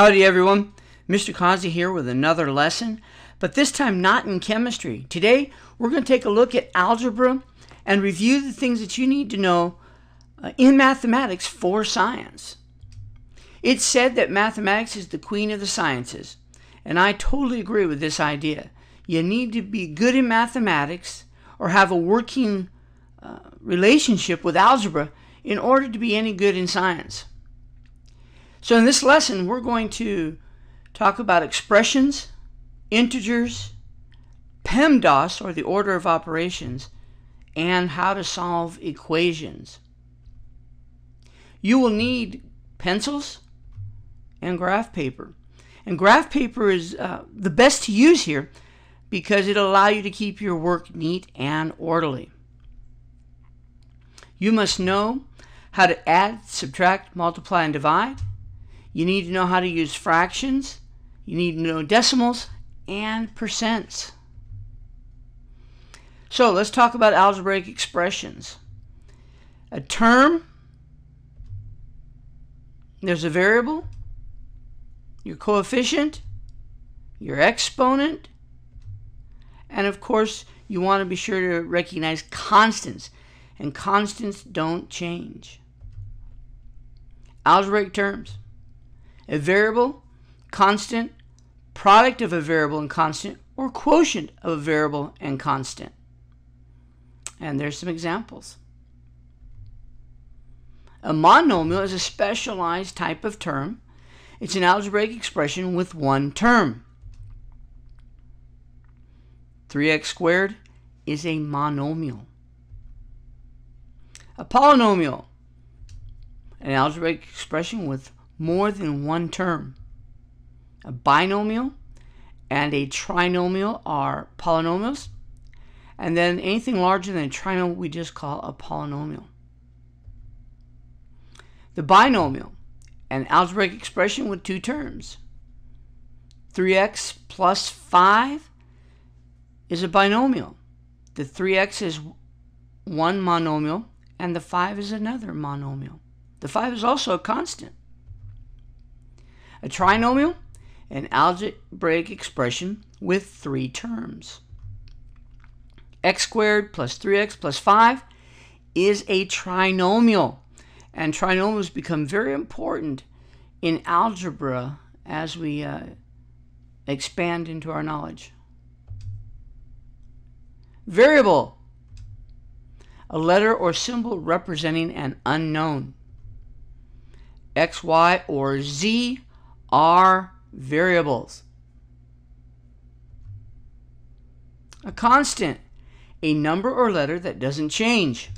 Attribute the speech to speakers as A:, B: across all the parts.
A: Howdy everyone, Mr. Causey here with another lesson, but this time not in chemistry. Today we're going to take a look at algebra and review the things that you need to know uh, in mathematics for science. It's said that mathematics is the queen of the sciences, and I totally agree with this idea. You need to be good in mathematics or have a working uh, relationship with algebra in order to be any good in science. So in this lesson, we're going to talk about expressions, integers, PEMDAS, or the order of operations, and how to solve equations. You will need pencils and graph paper. And graph paper is uh, the best to use here because it'll allow you to keep your work neat and orderly. You must know how to add, subtract, multiply, and divide you need to know how to use fractions. You need to know decimals and percents. So let's talk about algebraic expressions. A term, there's a variable, your coefficient, your exponent, and of course you want to be sure to recognize constants, and constants don't change. Algebraic terms a variable, constant, product of a variable and constant, or quotient of a variable and constant. And there's some examples. A monomial is a specialized type of term. It's an algebraic expression with one term. 3x squared is a monomial. A polynomial, an algebraic expression with more than one term. A binomial and a trinomial are polynomials. And then anything larger than a trinomial we just call a polynomial. The binomial, an algebraic expression with two terms. 3x plus 5 is a binomial. The 3x is one monomial and the 5 is another monomial. The 5 is also a constant. A trinomial, an algebraic expression with three terms. x squared plus 3x plus 5 is a trinomial. And trinomials become very important in algebra as we uh, expand into our knowledge. Variable, a letter or symbol representing an unknown. X, Y, or Z are variables. A constant, a number or letter that doesn't change.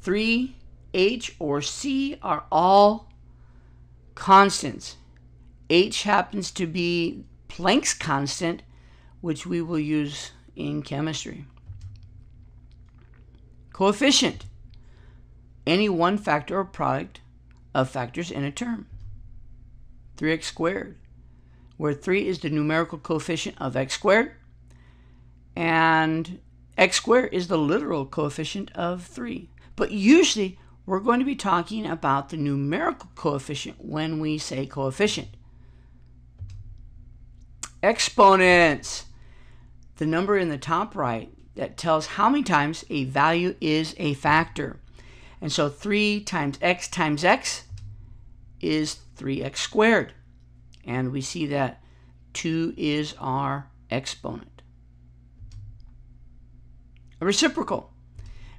A: 3, H, or C are all constants. H happens to be Planck's constant, which we will use in chemistry. Coefficient, any one factor or product of factors in a term. 3x squared, where 3 is the numerical coefficient of x squared, and x squared is the literal coefficient of 3. But usually, we're going to be talking about the numerical coefficient when we say coefficient. Exponents, the number in the top right that tells how many times a value is a factor. And so 3 times x times x is 3x squared. And we see that 2 is our exponent. A reciprocal.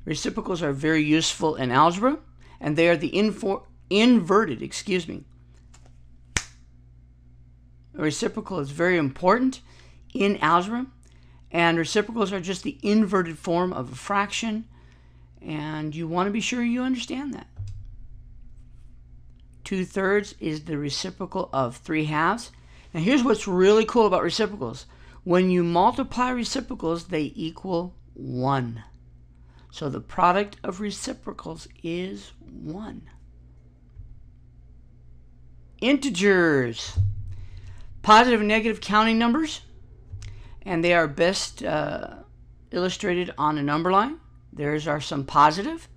A: Reciprocals are very useful in algebra, and they are the inverted, excuse me. A reciprocal is very important in algebra, and reciprocals are just the inverted form of a fraction, and you want to be sure you understand that. 2 thirds is the reciprocal of 3 halves. Now here's what's really cool about reciprocals. When you multiply reciprocals, they equal 1. So the product of reciprocals is 1. Integers. Positive and negative counting numbers. And they are best uh, illustrated on a number line. There's are some positive,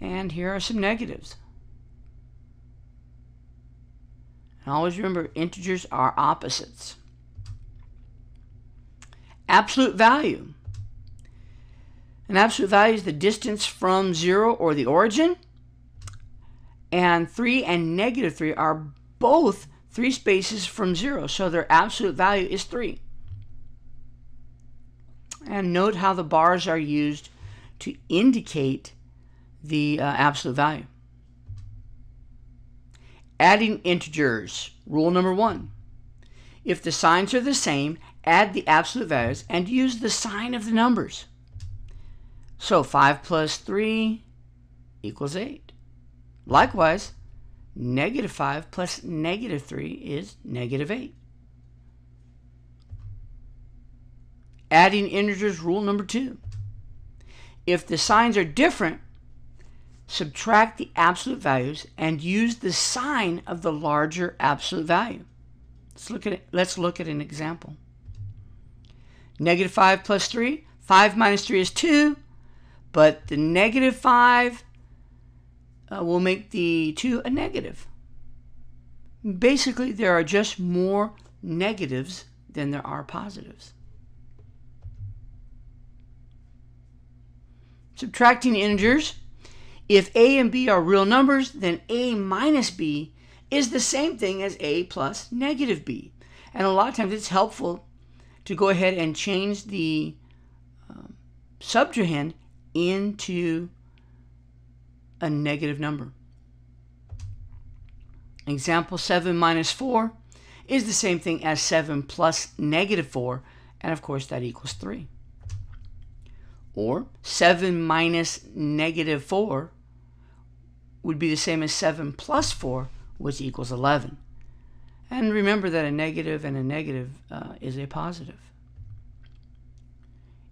A: And here are some negatives. And always remember, integers are opposites. Absolute value. An absolute value is the distance from 0 or the origin. And 3 and negative 3 are both three spaces from 0, so their absolute value is 3. And note how the bars are used to indicate the uh, absolute value. Adding integers. Rule number one. If the signs are the same, add the absolute values and use the sign of the numbers. So 5 plus 3 equals 8. Likewise, negative 5 plus negative 3 is negative 8. Adding integers rule number 2. If the signs are different, subtract the absolute values and use the sign of the larger absolute value. Let's look at it. Let's look at an example. Negative 5 plus 3. 5 minus 3 is 2, but the negative 5 uh, will make the 2 a negative. Basically, there are just more negatives than there are positives. Subtracting integers. If a and b are real numbers, then a minus b is the same thing as a plus negative b. And a lot of times it's helpful to go ahead and change the um, subtrahend into a negative number. Example 7 minus 4 is the same thing as 7 plus negative 4, and of course that equals 3. Or 7 minus negative 4 would be the same as 7 plus 4, which equals 11. And remember that a negative and a negative uh, is a positive.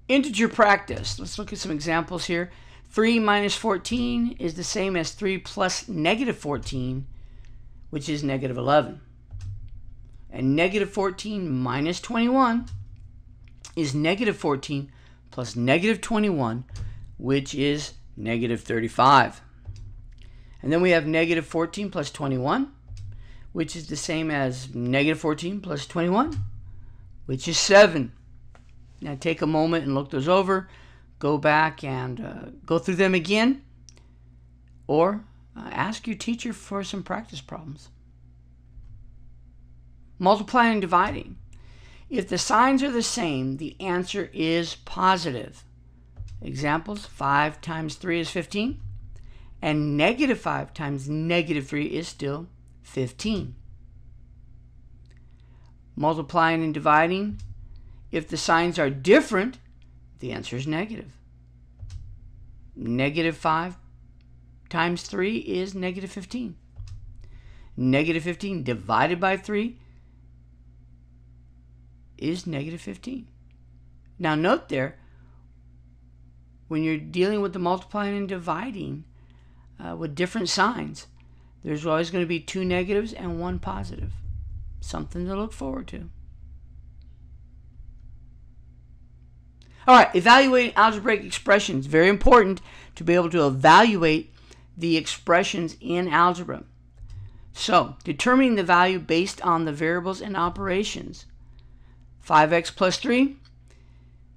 A: Integer practice. Let's look at some examples here. 3 minus 14 is the same as 3 plus negative 14, which is negative 11. And negative 14 minus 21 is negative 14 plus negative 21, which is negative 35. And then we have negative 14 plus 21, which is the same as negative 14 plus 21, which is 7. Now take a moment and look those over. Go back and uh, go through them again. Or uh, ask your teacher for some practice problems. Multiplying and dividing. If the signs are the same, the answer is positive. Examples 5 times 3 is 15, and negative 5 times negative 3 is still 15. Multiplying and dividing, if the signs are different, the answer is negative. Negative 5 times 3 is negative 15. Negative 15 divided by 3 is negative 15. Now note there, when you're dealing with the multiplying and dividing uh, with different signs, there's always going to be two negatives and one positive. Something to look forward to. All right, evaluating algebraic expressions. Very important to be able to evaluate the expressions in algebra. So, determining the value based on the variables and operations. 5x plus 3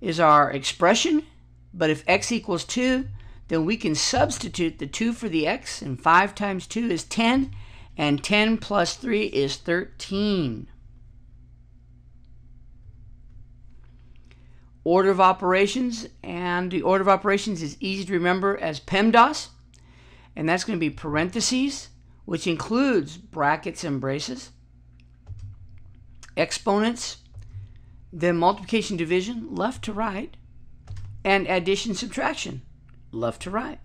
A: is our expression, but if x equals 2, then we can substitute the 2 for the x, and 5 times 2 is 10, and 10 plus 3 is 13. Order of operations, and the order of operations is easy to remember as PEMDAS, and that's going to be parentheses, which includes brackets and braces, exponents, then multiplication division, left to right, and addition subtraction, left to right.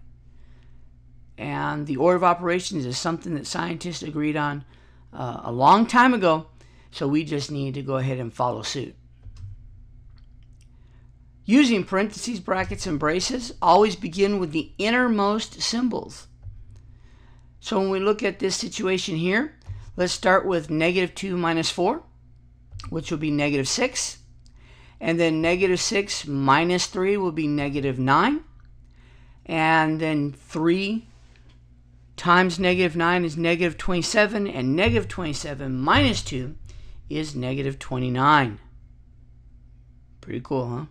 A: And the order of operations is something that scientists agreed on uh, a long time ago, so we just need to go ahead and follow suit. Using parentheses, brackets, and braces, always begin with the innermost symbols. So when we look at this situation here, let's start with negative 2 minus 4 which will be negative 6. And then negative 6 minus 3 will be negative 9. And then 3 times negative 9 is negative 27, and negative 27 minus 2 is negative 29. Pretty cool, huh?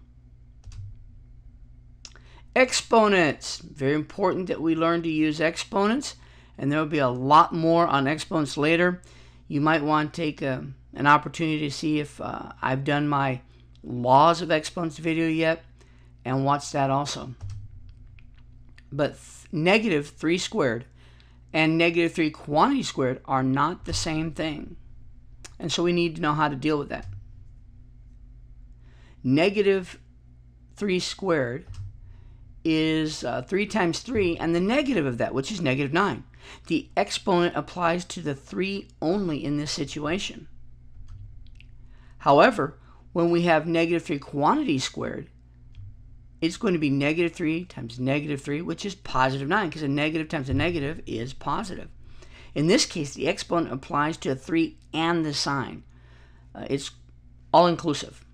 A: Exponents. Very important that we learn to use exponents, and there will be a lot more on exponents later. You might want to take a, um, an opportunity to see if uh, I've done my laws of exponents video yet, and watch that also. But negative 3 squared and negative 3 quantity squared are not the same thing. And so we need to know how to deal with that. Negative 3 squared is uh, 3 times 3, and the negative of that, which is negative 9. The exponent applies to the 3 only in this situation. However, when we have negative 3 quantity squared, it's going to be negative 3 times negative 3, which is positive 9, because a negative times a negative is positive. In this case, the exponent applies to a 3 and the sign. Uh, it's all-inclusive.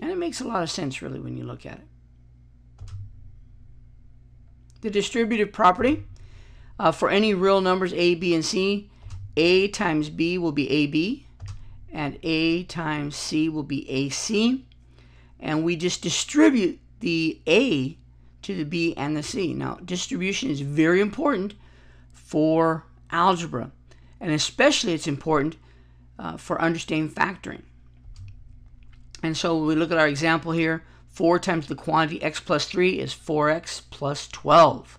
A: And it makes a lot of sense, really, when you look at it. The distributive property, uh, for any real numbers a, b, and c, a times b will be ab, and a times c will be ac. And we just distribute the A to the B and the C. Now, distribution is very important for algebra, and especially it's important uh, for understanding factoring. And so we look at our example here, 4 times the quantity x plus 3 is 4x plus 12.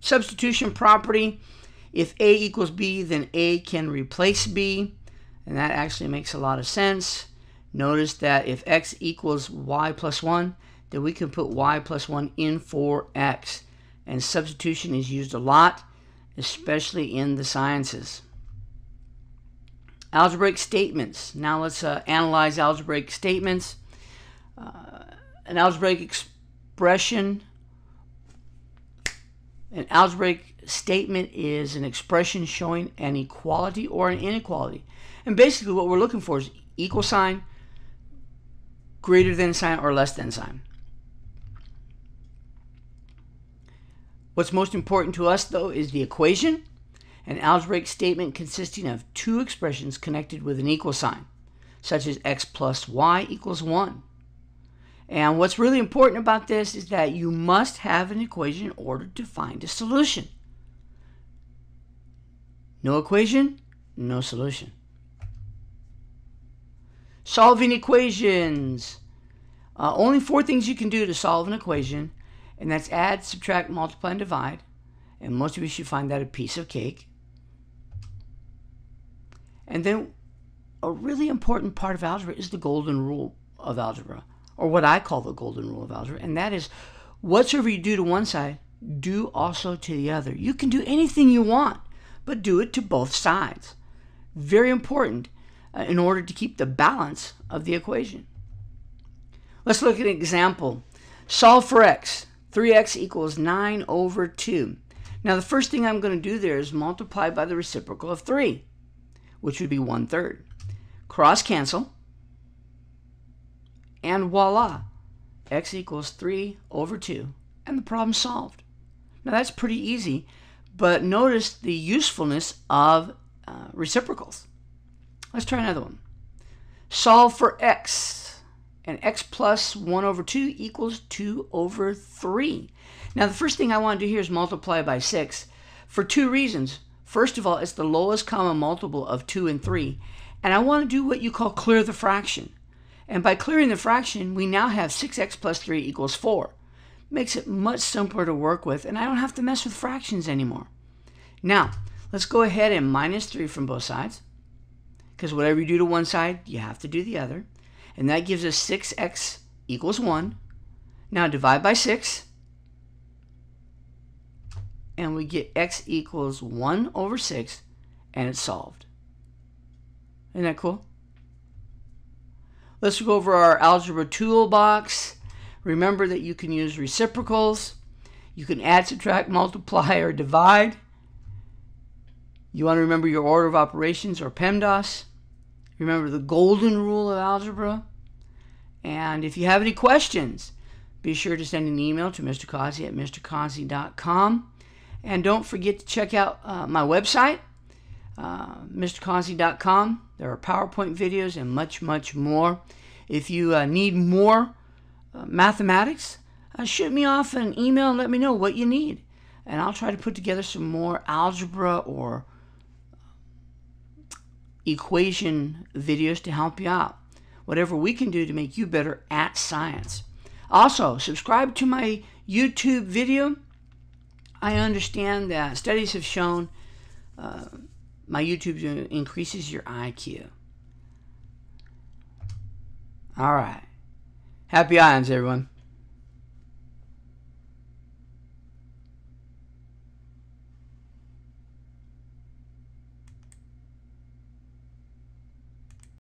A: Substitution property, if A equals B, then A can replace B, and that actually makes a lot of sense. Notice that if x equals y plus 1, then we can put y plus 1 in for x. And substitution is used a lot, especially in the sciences. Algebraic statements. Now let's uh, analyze algebraic statements. Uh, an algebraic expression. An algebraic statement is an expression showing an equality or an inequality. And basically what we're looking for is equal sign, greater than sign or less than sign. What's most important to us, though, is the equation, an algebraic statement consisting of two expressions connected with an equal sign, such as x plus y equals 1. And what's really important about this is that you must have an equation in order to find a solution. No equation, no solution. Solving equations. Uh, only four things you can do to solve an equation, and that's add, subtract, multiply, and divide. And most of you should find that a piece of cake. And then a really important part of algebra is the golden rule of algebra, or what I call the golden rule of algebra, and that is whatsoever you do to one side, do also to the other. You can do anything you want, but do it to both sides. Very important in order to keep the balance of the equation. Let's look at an example. Solve for x. 3x equals 9 over 2. Now the first thing I'm going to do there is multiply by the reciprocal of 3, which would be 1 third. Cross cancel, and voila, x equals 3 over 2, and the problem solved. Now that's pretty easy, but notice the usefulness of uh, reciprocals. Let's try another one. Solve for x. And x plus 1 over 2 equals 2 over 3. Now, the first thing I want to do here is multiply by 6 for two reasons. First of all, it's the lowest common multiple of 2 and 3. And I want to do what you call clear the fraction. And by clearing the fraction, we now have 6x plus 3 equals 4. Makes it much simpler to work with, and I don't have to mess with fractions anymore. Now, let's go ahead and minus 3 from both sides because whatever you do to one side, you have to do the other. And that gives us 6x equals 1. Now divide by 6. And we get x equals 1 over 6. And it's solved. Isn't that cool? Let's go over our algebra toolbox. Remember that you can use reciprocals. You can add, subtract, multiply, or divide. You want to remember your order of operations or PEMDAS. Remember the golden rule of algebra. And if you have any questions, be sure to send an email to Mr. Causey at mrcausey.com. And don't forget to check out uh, my website, uh, mrcausey.com. There are PowerPoint videos and much, much more. If you uh, need more uh, mathematics, uh, shoot me off an email and let me know what you need. And I'll try to put together some more algebra or equation videos to help you out. Whatever we can do to make you better at science. Also, subscribe to my YouTube video. I understand that studies have shown uh, my YouTube increases your IQ. All right. Happy ions, everyone.